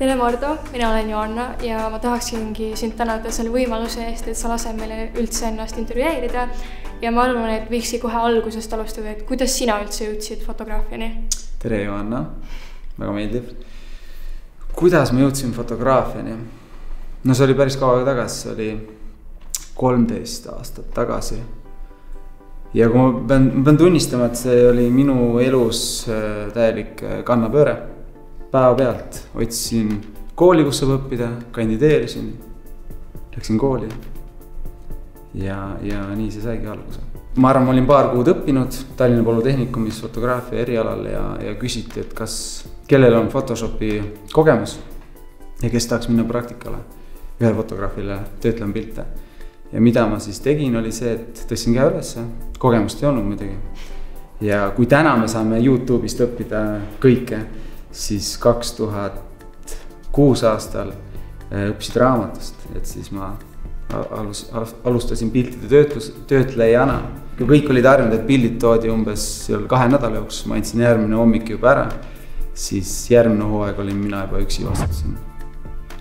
tere, Mardu, mina olen Joanna ja ma tahaksingi sind tänada selle võimaluse eest, et sa lased meile üldse ennast intervjueerida. ja ma arvan, et võikski kohe algusest alustada, et kuidas sina üldse jõudsid fotograafiani? tere, Joanna, väga meeldiv. kuidas ma jõudsin fotograafiani? no see oli päris kaua aega tagasi, see oli kolmteist aastat tagasi. ja kui ma pean, ma pean tunnistama, et see oli minu elus äh, täielik äh, kannapööre päevapealt otsisin kooli, kus saab õppida, kandideerisin, läksin kooli. ja, ja nii see saigi alguse. ma arvan, ma olin paar kuud õppinud Tallinna Polütehnikumis fotograafia erialal ja, ja küsiti, et kas, kellel on Photoshopi kogemus ja kes tahaks minna praktikale ühele fotograafile töötlema pilte. ja mida ma siis tegin, oli see, et tõstsin käe ülesse, kogemust ei olnud muidugi. ja kui täna me saame Youtube'ist õppida kõike siis kaks tuhat kuus aastal äh, õppisid raamatust, et siis ma alus, alustasin piltide töötlus, töötlejana. kui kõik olid harjunud, et pildid toodi umbes seal kahe nädala jooksul, ma andsin järgmine hommik juba ära, siis järgmine hooaeg olin mina juba üksi vastutasin.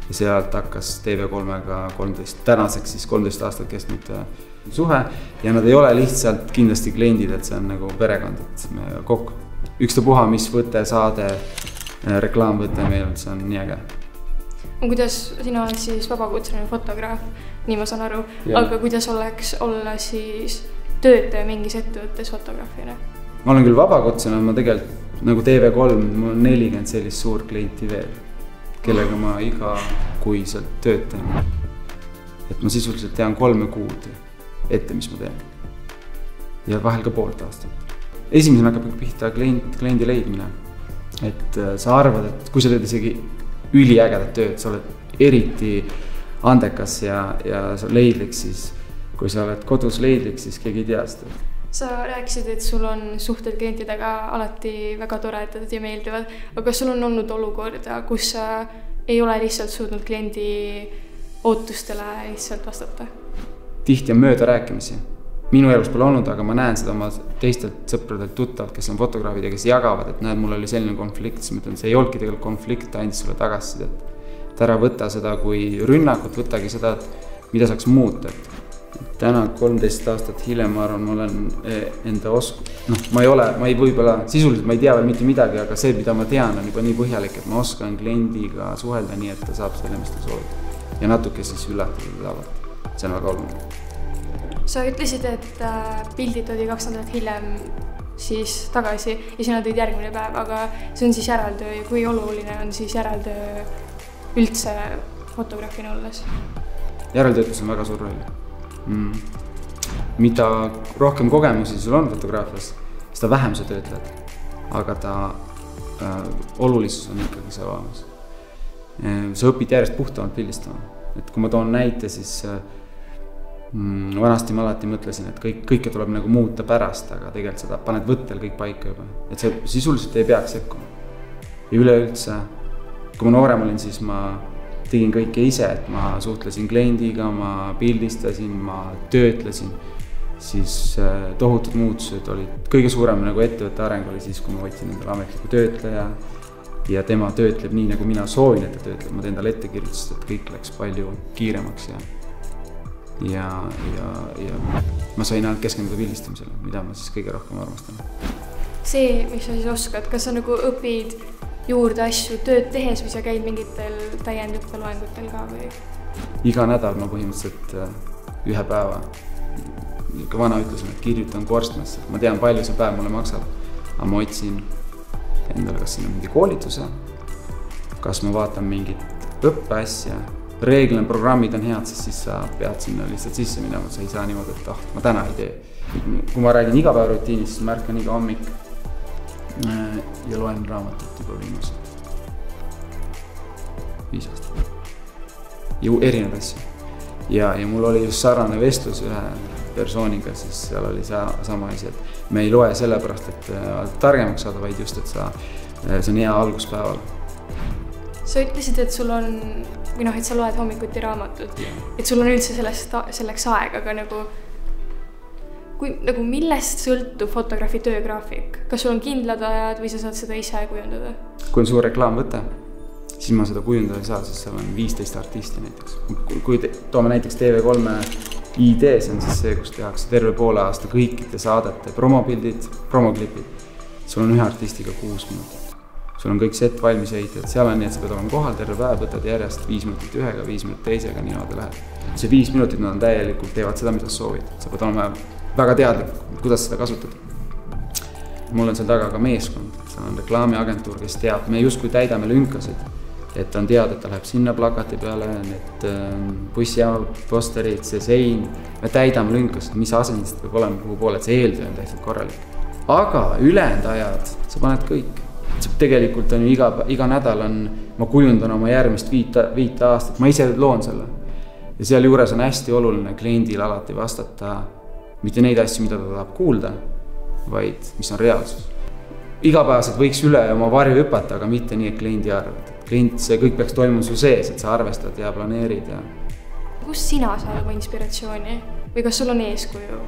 ja sealt hakkas TV3-ga kolmteist, tänaseks siis kolmteist aastat kestnud äh, suhe ja nad ei ole lihtsalt kindlasti kliendid, et see on nagu perekond, et me kokku, ükstapuha, mis võte, saade reklaamvõte meil, see on nii äge. kuidas, sina oled siis vabakutseline fotograaf, nii ma saan aru, aga kuidas oleks olla siis töötaja mingis ettevõttes fotograafina? ma olen küll vabakutseline, ma tegelikult nagu TV3, mul on nelikümmend sellist suurklienti veel, kellega ma igakuiselt töötan. et ma sisuliselt tean kolme kuud ette, mis ma teen. ja vahel ka poolt aastat. esimesena hakkab pihta klient, kliendi leidmine et äh, sa arvad, et kui sa teed isegi üliägedat tööd, sa oled eriti andekas ja, ja leidlik, siis kui sa oled kodus leidlik, siis keegi ei tea seda. sa rääkisid, et sul on suhted klientidega alati väga toredad ja meeldivad, aga kas sul on olnud olukorda, kus sa ei ole lihtsalt suutnud kliendi ootustele lihtsalt vastata? tihti on möödarääkimisi minu elus pole olnud, aga ma näen seda oma teistelt sõpradelt, tuttavalt, kes on fotograafid ja kes jagavad, et näed, mul oli selline konflikt, siis ma ütlen, see ei olnudki tegelikult konflikt, ta andis sulle tagasisidet. et ära võta seda kui rünnakut, võtagi seda, et mida saaks muuta, et täna, kolmteist aastat hiljem, ma arvan, ma olen e, enda osk-, noh, ma ei ole, ma ei, võib-olla sisuliselt ma ei tea veel mitte midagi, aga see, mida ma tean, on juba nii põhjalik, et ma oskan kliendiga suhelda nii, et ta saab selle, mis ta soovib. ja natuke siis üllatada teda vabalt, see on väga oluline sa ütlesid, et äh, pildid toodi kaks nädalat hiljem siis tagasi ja sina tõid järgmine päev, aga see on siis järeltöö ja kui oluline on siis järeltöö üldse fotograafina olles? järeltöötlus on väga suur roll mm.. mida rohkem kogemusi sul on fotograafias, seda vähem sa töötled. aga ta äh, olulisus on ikkagi seal olemas äh,. sa õpid järjest puhtamalt pildistama, et kui ma toon näite, siis äh, mm,. vanasti ma alati mõtlesin, et kõik, kõike tuleb nagu muuta pärast, aga tegelikult seda paned võttel kõik paika juba, et sa sisuliselt ei peaks sekkuma. ja üleüldse, kui ma noorem olin, siis ma tegin kõike ise, et ma suhtlesin kliendiga, ma pildistasin, ma töötlesin. siis äh, tohutud muutused olid, kõige suurem nagu ettevõtte areng oli siis, kui ma võtsin endale ametliku töötleja ja tema töötleb nii, nagu mina soovin, et ta töötleb, ma teen talle ettekirjutust, et kõik läks palju kiiremaks ja ja, ja, ja ma sain ainult keskenduda pildistamisele, mida ma siis kõige rohkem armastan. see, mis sa siis oskad, kas sa nagu õpid juurde asju tööd tehes või sa käid mingitel täiendõppeloengutel ka või? iga nädal ma põhimõtteliselt äh, ühe päeva, niisugune vana ütlus on, et kirjutan korstnasse, ma tean, palju see päev mulle maksab, aga ma otsin endale kas sinna mingi koolituse, kas ma vaatan mingit õppeasja reeglina programmid on head, sest siis sa pead sinna lihtsalt sisse minema, sa ei saa niimoodi, et ah, ma täna ei tee. kui ma räägin igapäevarutiinist, siis ma ärkan iga hommik äh, ja loen raamatut juba viimased viis aastat. ju erinevaid asju. ja, ja mul oli just sarnane vestlus ühe persooniga, siis seal oli see sama asi, et me ei loe sellepärast, et äh, targemaks saada, vaid just, et sa, äh, see on hea algus päeval. Sa ütlesid, et sul on või noh, et sa loed hommikuti raamatut, et sul on üldse sellest, selleks aega, aga nagu kui nagu millest sõltub fotograafi töögraafik, kas sul on kindlad ajad või sa saad seda ise kujundada? kui on suur reklaamvõte, siis ma seda kujundada ei saa, sest seal on viisteist artisti näiteks. kui te, toome näiteks TV3 ID, see on siis see, kus tehakse terve poole aasta kõikide saadete promopildid, promoklipid. sul on ühe artistiga kuus minutit. Sul on kõik set valmis ehitatud, seal on nii, et sa pead olema kohal terve päev, võtad järjest viis minutit ühega, viis minutit teisega, niimoodi lähed. see viis minutit nad on täielikult, teevad seda, mida sa soovid, sa pead olema väga teadlik, kuidas seda kasutada. mul on seal taga ka meeskond, seal on reklaamiagentuur, kes teab, me justkui täidame lünkasid et on teada, et ta läheb sinna plakati peale, need ähm, bussijaama posterid, see sein, me täidame lünkasid, mis asendist peab olema, kuhu poole, et see eeltöö on tehtud korralik. aga ülejäänud ajad, sa paned kõik. Tegelikult on ju iga, iga nädal on, ma kujundan oma järgmist viit, viit aastat, ma ise loon selle. ja sealjuures on hästi oluline kliendil alati vastata mitte neid asju, mida ta tahab kuulda, vaid mis on reaalsus igapäevaselt võiks üle oma varju hüpata, aga mitte nii, et kliendi arvab, et klient, see kõik peaks toimuma su sees, et sa arvestad ja planeerid ja. kust sina saad oma inspiratsiooni või kas sul on eeskuju?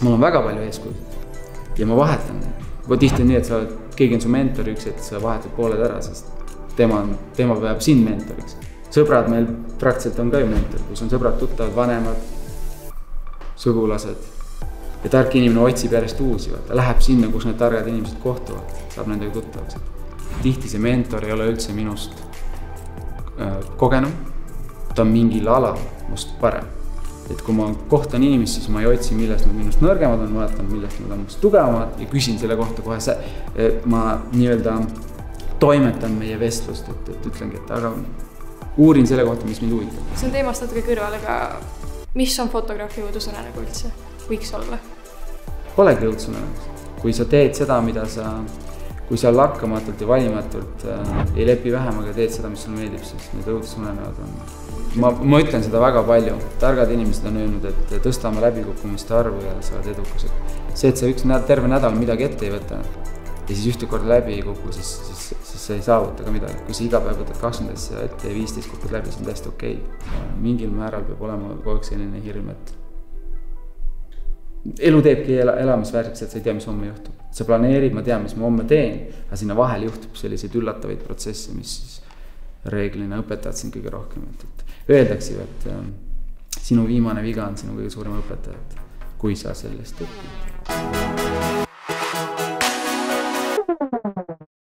mul on väga palju eeskujusid ja ma vahetan neid. Tihti on nii, et sa oled, keegi on su mentor, üks hetk sa vahetad pooled ära, sest tema on, tema peab sind mentoriks. sõbrad meil praktiliselt on ka ju mentor, kus on sõbrad-tuttavad, vanemad, sugulased ja tark inimene otsib järjest uusi, vaata, läheb sinna, kus need targad inimesed kohtuvad, saab nendega tuttavaks. tihti see mentor ei ole üldse minust äh, kogenum, ta on mingil alal must parem. Et kui ma kohtan inimest, siis ma ei otsi, milles nad minust nõrgemad on, vaatan, millest nad on minust tugevamad ja küsin selle kohta kohe see, ma nii-öelda toimetan meie vestlust, et, et ütlengi, et aga uurin selle kohta, mis mind huvitab. see on teemast natuke kõrval, aga mis on fotograafi õudusõna nagu üldse? võiks olla? Polegi õudsõnanemus, kui sa teed seda, mida sa, kui sa lakkamatult ja valimatult äh, ei lepi vähemaga, teed seda, mis sulle meeldib, siis need õudusunenäod on. ma, ma ütlen seda väga palju, targad inimesed on öelnud, et tõstame läbikukkumiste arvu ja sa oled edukas. see, et sa üks nädal, terve nädal midagi ette ei võta ja siis ühte korda läbi ei kuku, siis, siis, siis sa ei saavuta ka midagi. kui sa iga päev võtad kakskümmend asja ette ja viisteist kukud läbi, see on täiesti okei okay.. mingil määral peab olema kogu aeg selline hirm, et elu teebki ela, elamisväärseks, et sa ei tea, mis homme juhtub. sa planeerid, ma tean, mis ma homme teen, aga sinna vahele juhtub selliseid üllatavaid protsesse, mis siis reeglina õpetavad sind kõige rohkem, et, et öeldakse ju, et äh, sinu viimane viga on sinu kõige suurem õpetaja, et kui sa sellest õpid.